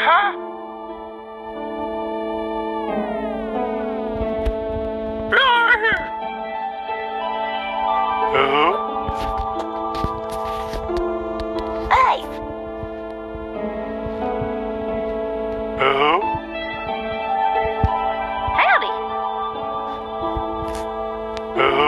Huh? Hey! Uh-huh. Howdy! Uh-huh.